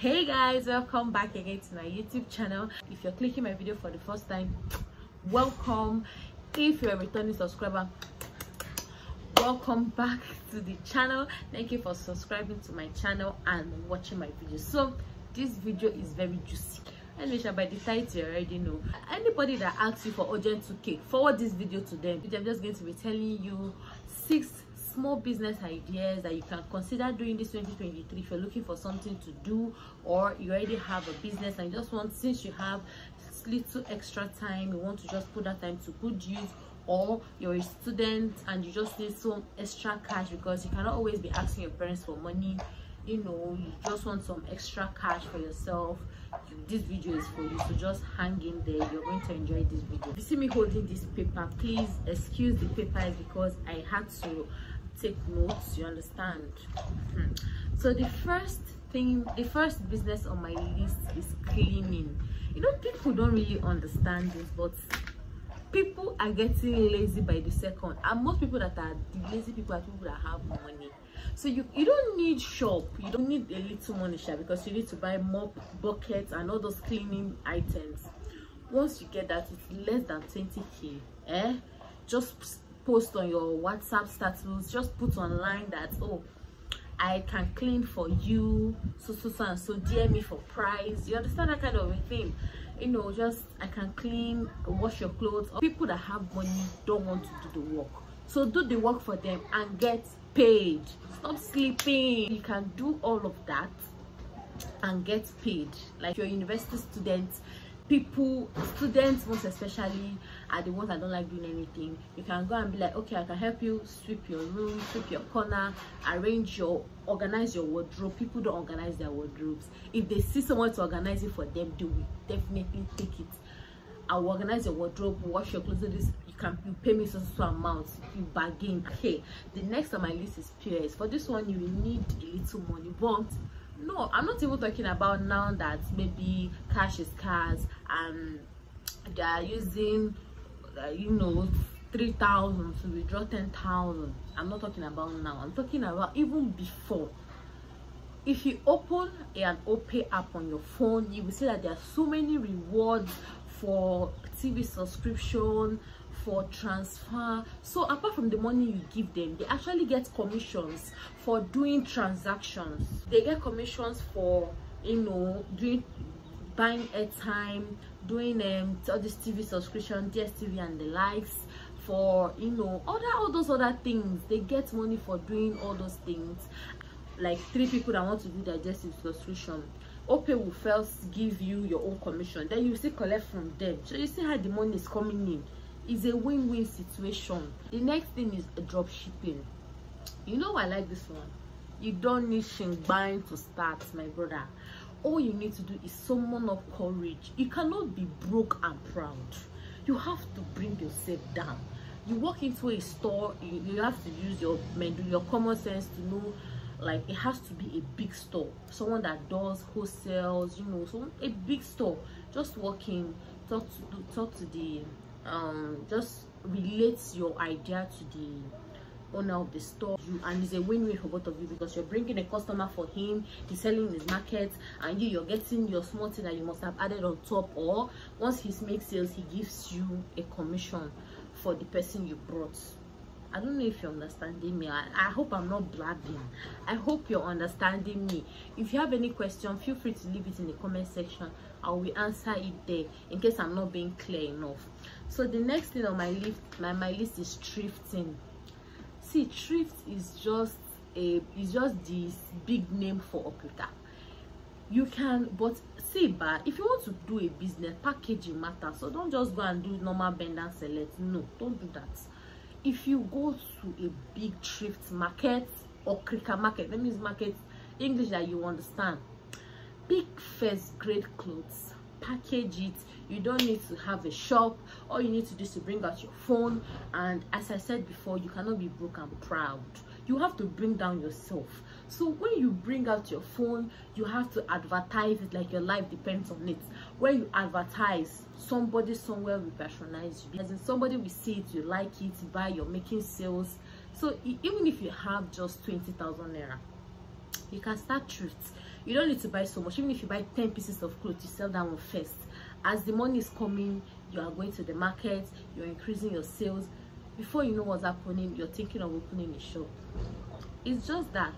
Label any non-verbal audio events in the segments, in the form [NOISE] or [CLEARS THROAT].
hey guys welcome back again to my youtube channel. If you're clicking my video for the first time welcome. If you're a returning subscriber welcome back to the channel. Thank you for subscribing to my channel and watching my videos. So this video is very juicy. And by the title you already know. Anybody that asks you for urgent 2k forward this video to them. I'm just going to be telling you six small business ideas that you can consider doing this 2023 if you're looking for something to do or you already have a business and you just want since you have little extra time you want to just put that time to good use or you're a student and you just need some extra cash because you cannot always be asking your parents for money you know you just want some extra cash for yourself. This video is for you so just hang in there. You're going to enjoy this video. You see me holding this paper. Please excuse the paper because i had to take notes you understand? Hmm. so the first thing the first business on my list is cleaning. You know people don't really understand this but people are getting lazy by the second. And most people that are lazy people are people that have money. So you you don't need shop. You don't need a little money shop because you need to buy mop buckets and all those cleaning items. Once you get that it's less than 20k eh? Just post on your whatsapp status just put online that oh i can clean for you so so so so dm me for price. You understand that kind of a thing? You know just i can clean wash your clothes. People that have money don't want to do the work. So do the work for them and get paid. Stop sleeping. You can do all of that and get paid. Like your university students people students most especially are the ones that don't like doing anything. You can go and be like okay i can help you sweep your room sweep your corner arrange your organize your wardrobe. People don't organize their wardrobes. If they see someone to organize it for them they will definitely take it. I'll organize your wardrobe wash your clothes this. You can you pay me some so amount. You bargain. Okay the next on my list is ps for this one you need a little money but no i'm not even talking about now that maybe cash is cars and they are using uh, you know 3000 to withdraw 10,000 i'm not talking about now. I'm talking about even before. If you open an opay app on your phone you will see that there are so many rewards for tv subscription for transfer. So apart from the money you give them they actually get commissions for doing transactions. They get commissions for you know doing buying airtime doing um all this tv subscription dstv and the likes for you know other all those other things. They get money for doing all those things. Like three people that want to do dstv subscription. Opay will first give you your own commission. Then you still collect from them. So you see how the money is coming in it's a win-win situation. The next thing is drop shipping you know i like this one? You don't need buying to start my brother. All you need to do is summon up courage. You cannot be broke and proud. You have to bring yourself down. You walk into a store you, you have to use your your common sense to know like it has to be a big store. Someone that does wholesales you know so a big store. Just walk in talk to talk to the um just relates your idea to the owner of the store. You and it's a win-win for both of you because you're bringing a customer for him he's selling his market and you you're getting your small thing that you must have added on top or once he makes sales he gives you a commission for the person you brought I don't know if you're understanding me. I, I hope I'm not blabbing. I hope you're understanding me. If you have any question, feel free to leave it in the comment section. I will answer it there in case I'm not being clear enough. So the next thing on my list, my, my list is thrifting. See, thrift is just a is just this big name for Okrika. You can, but see, but if you want to do a business, packaging matters. So don't just go and do normal bend and select. No, don't do that if you go to a big thrift market or cricket market that means market english that you understand pick first grade clothes package it. You don't need to have a shop. All you need to do is to bring out your phone. And as i said before you cannot be broke and proud. You have to bring down yourself so when you bring out your phone you have to advertise it like your life depends on it. When you advertise somebody somewhere will patronize you. In somebody will see it you like it buy you're making sales. So even if you have just 20,000 naira you can start thrift. You don't need to buy so much. Even if you buy 10 pieces of clothes you sell that one first. As the money is coming you are going to the market you're increasing your sales. Before you know what's happening you're thinking of opening a shop. It's just that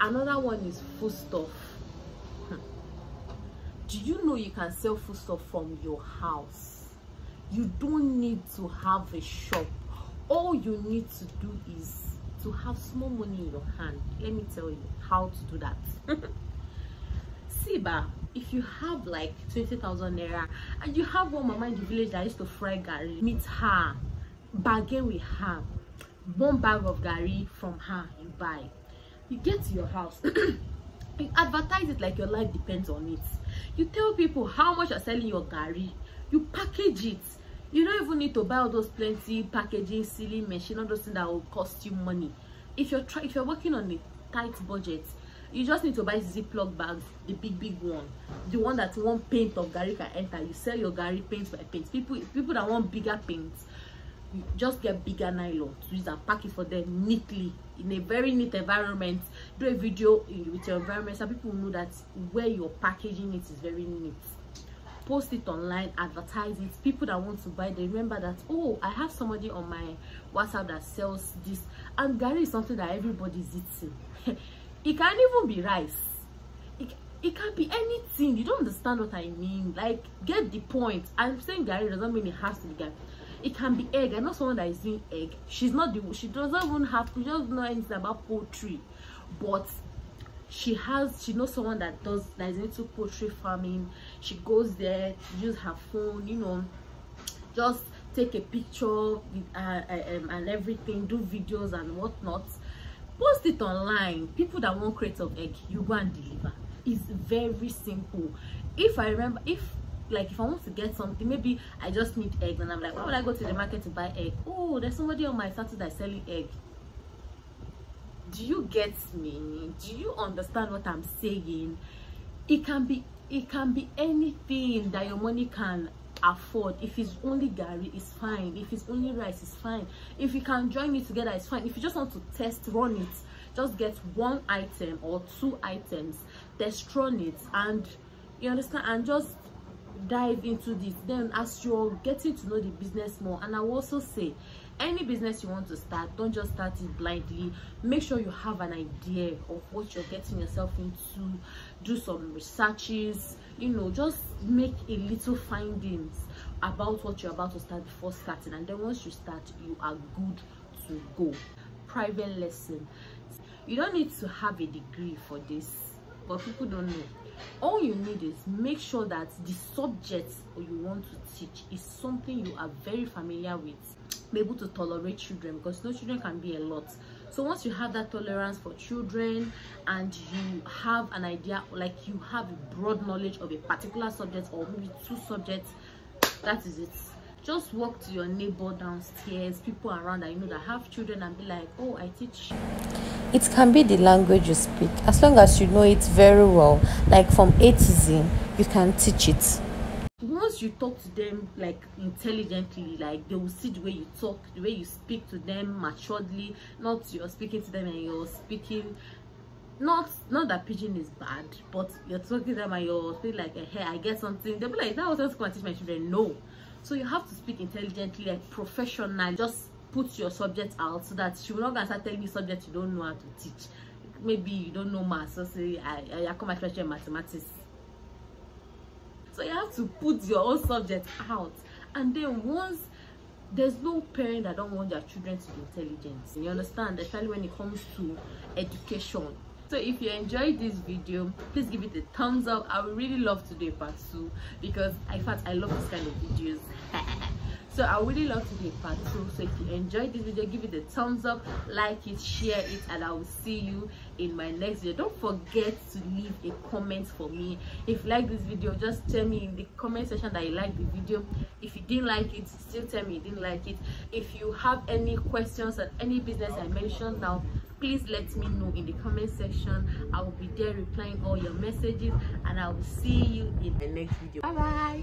another one is food stuff. Hmm. do you know you can sell food stuff from your house? You don't need to have a shop. All you need to do is to have small money in your hand. Let me tell you how to do that. [LAUGHS] See ba if you have like 20,000 naira and you have one mama in the village that used to fry gari meet her bargain with her. One bag of gari from her you buy you get to your house [CLEARS THROAT] you advertise it like your life depends on it. You tell people how much you're selling your gari you package it. You don't even need to buy all those plenty packaging silly machine all those things that will cost you money. If you're trying if you're working on a tight budget you just need to buy ziploc bags the big big one. The one that one paint of gari can enter. You sell your gari paint by paint. People people that want bigger paints just get bigger nylon. To use and pack it for them neatly in a very neat environment. Do a video with your environment so people know that where you're packaging it is very neat. Post it online advertise it. People that want to buy they remember that oh i have somebody on my whatsapp that sells this. And gari is something that everybody's eating. [LAUGHS] It can even be rice. It, it can be anything. You don't understand what i mean. Like get the point. I'm saying gari doesn't mean it has to be gari it can be egg. I know someone that is doing egg. She's not the she doesn't even have to just know anything about poultry. But she has she knows someone that does that is into poultry farming. She goes there use her phone you know just take a picture with uh, um, and everything do videos and whatnot. Post it online. People that want crate of egg you go and deliver. It's very simple. If i remember if like if i want to get something maybe i just need eggs and i'm like why would i go to the market to buy egg? Oh there's somebody on my status that's selling egg. Do you get me? Do you understand what i'm saying? It can be it can be anything that your money can afford. If it's only gari it's fine. If it's only rice it's fine. If you can join it together it's fine. If you just want to test run it just get one item or two items test run it and you understand and just dive into this then as you're getting to know the business more and i will also say any business you want to start don't just start it blindly. Make sure you have an idea of what you're getting yourself into. Do some researches you know just make a little findings about what you're about to start before starting. And then once you start you are good to go. Private lesson. You don't need to have a degree for this but people don't know. All you need is make sure that the subject you want to teach is something you are very familiar with. Be able to tolerate children because no children can be a lot. So once you have that tolerance for children and you have an idea like you have a broad knowledge of a particular subject or maybe two subjects that is it just walk to your neighbor downstairs people around that you know that have children and be like oh i teach it can be the language you speak as long as you know it very well. Like from a to z you can teach it. Once you talk to them like intelligently like they will see the way you talk the way you speak to them maturely not you're speaking to them and you're speaking not not that pidgin is bad but you're talking to them and you're speaking like eh, hey i get something. They'll be like that was just going to teach my children. No so you have to speak intelligently like professional just put your subject out so that she will not gonna start telling you subject you don't know how to teach. Maybe you don't know maths. So say i i come at mathematics. So you have to put your own subject out. And then once there's no parent that don't want their children to be intelligent. You understand? Especially when it comes to education so if you enjoyed this video please give it a thumbs up. I would really love to do a part two because in fact i love this kind of videos. [LAUGHS] So i really love to do a part two. So if you enjoyed this video give it a thumbs up like it share it and i will see you in my next video. Don't forget to leave a comment for me. If you like this video just tell me in the comment section that you like the video. If you didn't like it still tell me you didn't like it. If you have any questions on any business i mentioned now please let me know in the comment section. I will be there replying all your messages and i will see you in the next video. Bye bye